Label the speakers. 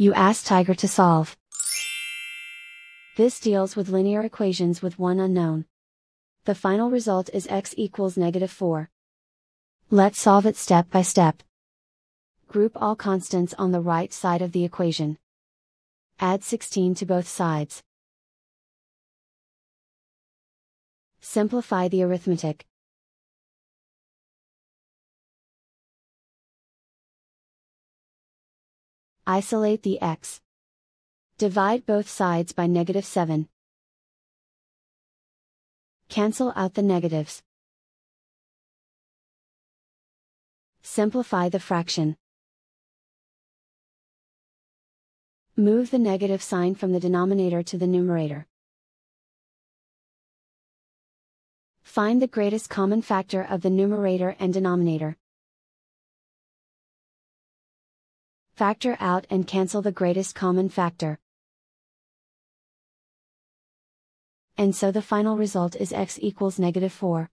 Speaker 1: You ask Tiger to solve. This deals with linear equations with one unknown. The final result is x equals negative 4. Let's solve it step by step. Group all constants on the right side of the equation. Add 16 to both sides. Simplify the arithmetic. Isolate the x. Divide both sides by negative 7. Cancel out the negatives. Simplify the fraction. Move the negative sign from the denominator to the numerator. Find the greatest common factor of the numerator and denominator. Factor out and cancel the greatest common factor. And so the final result is x equals negative 4.